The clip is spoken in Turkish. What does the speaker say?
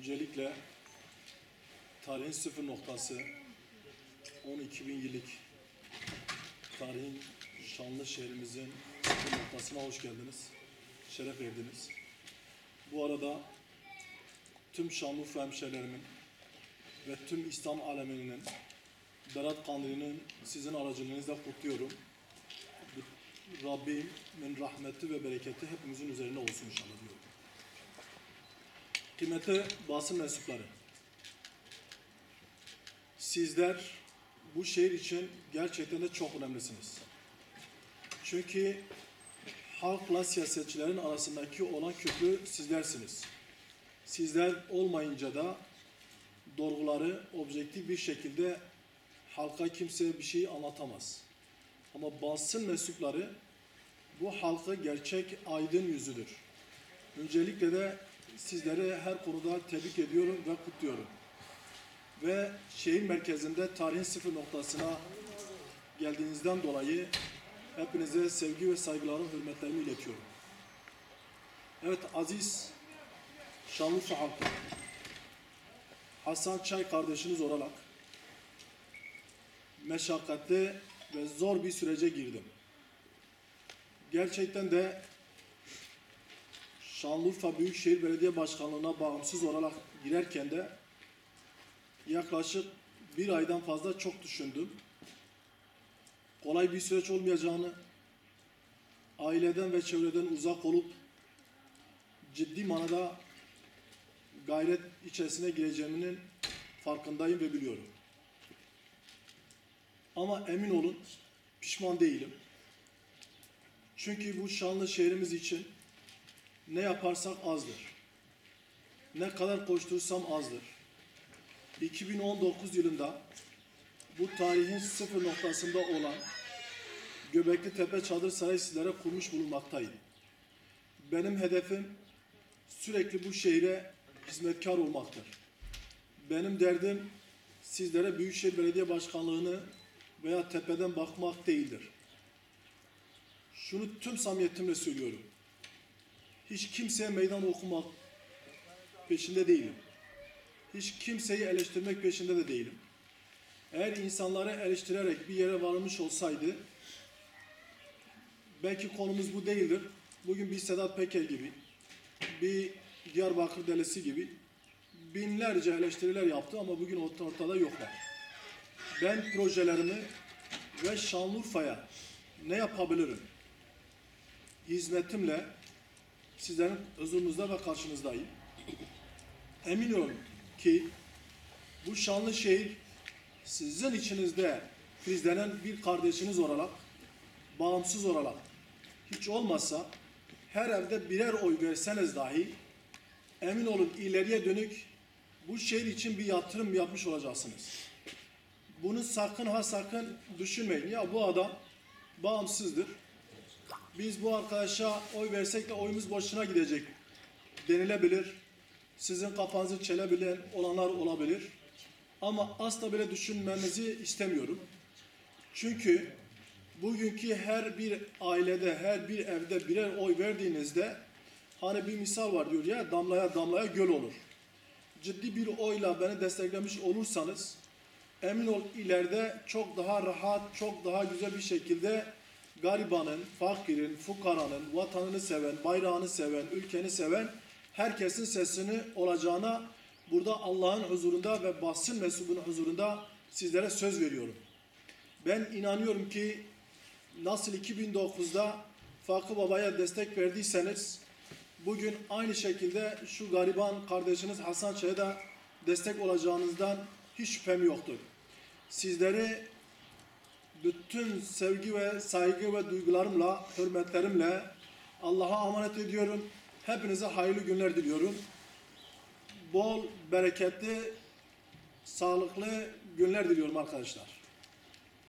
Öncelikle tarihin sıfır noktası 12 bin yıllık tarihin şanlı şehrimizin sıfır noktasına hoş geldiniz. Şeref verdiniz. Bu arada tüm Şanlıurfa hemşerilerimin ve tüm İslam aleminin Berat Kandili'nin sizin aracılığınızla kutluyorum. Rabbimin rahmeti ve bereketi hepimizin üzerine olsun inşallah diyorum. Kıymetli basın mensupları, sizler bu şehir için gerçekten de çok önemlisiniz. Çünkü halkla siyasetçilerin arasındaki olan köprü sizlersiniz. Sizler olmayınca da doğruları objektif bir şekilde halka kimse bir şey anlatamaz. Ama basın mensupları bu halkı gerçek aydın yüzüdür. Öncelikle de sizleri her konuda tebrik ediyorum ve kutluyorum. Ve şehir merkezinde tarihin sıfır noktasına geldiğinizden dolayı hepinize sevgi ve saygılarımı, hürmetlerimi iletiyorum. Evet aziz Şanlıurfa halkı, Hasan Çay kardeşiniz olarak meşakkatli ve zor bir sürece girdim. Gerçekten de Şanlıurfa Büyükşehir Belediye Başkanlığı'na bağımsız olarak girerken de yaklaşık bir aydan fazla çok düşündüm. Kolay bir süreç olmayacağını, aileden ve çevreden uzak olup ciddi manada gayret içerisine gireceğimin farkındayım ve biliyorum. Ama emin olun pişman değilim. Çünkü bu şanlı şehrimiz için ne yaparsak azdır. Ne kadar koştursam azdır. 2019 yılında bu tarihin sıfır noktasında olan Göbekli Tepe Çadır Sarayı sizlere kurmuş bulunmaktayım. Benim hedefim sürekli bu şehre hizmetkar olmaktır. Benim derdim sizlere Büyükşehir Belediye Başkanlığı'nı veya tepeden bakmak değildir. Şunu tüm samimiyetimle söylüyorum. Hiç kimseye meydan okumak peşinde değilim. Hiç kimseyi eleştirmek peşinde de değilim. Eğer insanları eleştirerek bir yere varmış olsaydı belki konumuz bu değildir. Bugün bir Sedat Peker gibi, bir Diyarbakır Delisi gibi binlerce eleştiriler yaptı ama bugün ortada yoklar. Ben projelerimi ve Şanlıurfa'ya ne yapabilirim? Hizmetimle sizlerin huzurunuzda ve karşınızdayım. Emin olun ki bu şanlı şehir sizin içinizde filizlenen bir kardeşiniz olarak, bağımsız olarak hiç olmazsa her evde birer oy verseniz dahi emin olun ileriye dönük bu şehir için bir yatırım yapmış olacaksınız. Bunu sakın ha sakın düşünmeyin. Ya bu adam bağımsızdır. Biz bu arkadaşa oy versek de oyumuz boşuna gidecek denilebilir. Sizin kafanızı çelebilen olanlar olabilir. Ama asla böyle düşünmenizi istemiyorum. Çünkü bugünkü her bir ailede, her bir evde birer oy verdiğinizde hani bir misal var diyor ya damlaya damlaya göl olur. Ciddi bir oyla beni desteklemiş olursanız emin ol ileride çok daha rahat, çok daha güzel bir şekilde garibanın, fakirin, fukaranın, vatanını seven, bayrağını seven, ülkeni seven herkesin sesini olacağına burada Allah'ın huzurunda ve basın mensubunun huzurunda sizlere söz veriyorum. Ben inanıyorum ki nasıl 2009'da Fakı Baba'ya destek verdiyseniz bugün aynı şekilde şu gariban kardeşiniz Hasan Çay'a da destek olacağınızdan hiç şüphem yoktur. Sizleri bütün sevgi ve saygı ve duygularımla, hürmetlerimle Allah'a emanet ediyorum. Hepinize hayırlı günler diliyorum. Bol, bereketli, sağlıklı günler diliyorum arkadaşlar.